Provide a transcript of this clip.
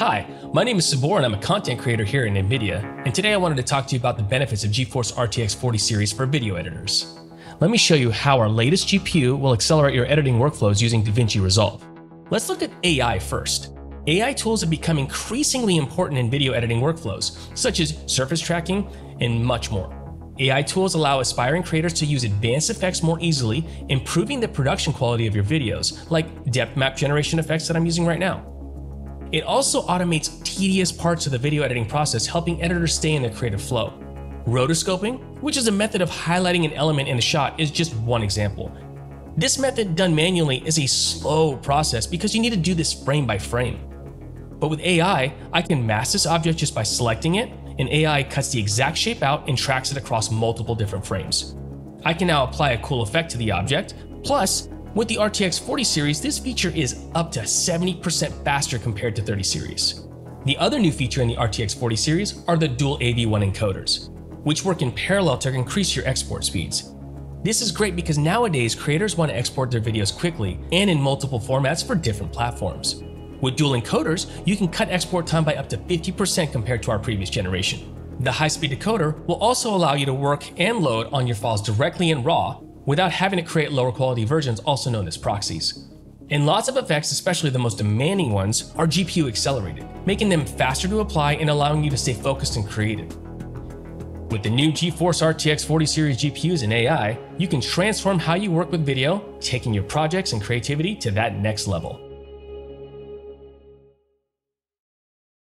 Hi, my name is Sabor and I'm a content creator here in NVIDIA, and today I wanted to talk to you about the benefits of GeForce RTX 40 series for video editors. Let me show you how our latest GPU will accelerate your editing workflows using DaVinci Resolve. Let's look at AI first. AI tools have become increasingly important in video editing workflows, such as surface tracking and much more. AI tools allow aspiring creators to use advanced effects more easily, improving the production quality of your videos, like depth map generation effects that I'm using right now. It also automates tedious parts of the video editing process, helping editors stay in their creative flow. Rotoscoping, which is a method of highlighting an element in a shot, is just one example. This method done manually is a slow process because you need to do this frame by frame. But with AI, I can mask this object just by selecting it, and AI cuts the exact shape out and tracks it across multiple different frames. I can now apply a cool effect to the object, plus with the RTX 40 series, this feature is up to 70% faster compared to 30 series. The other new feature in the RTX 40 series are the dual AV1 encoders, which work in parallel to increase your export speeds. This is great because nowadays creators want to export their videos quickly and in multiple formats for different platforms. With dual encoders, you can cut export time by up to 50% compared to our previous generation. The high-speed decoder will also allow you to work and load on your files directly in RAW without having to create lower quality versions, also known as proxies. And lots of effects, especially the most demanding ones, are GPU accelerated, making them faster to apply and allowing you to stay focused and creative. With the new GeForce RTX 40 series GPUs and AI, you can transform how you work with video, taking your projects and creativity to that next level.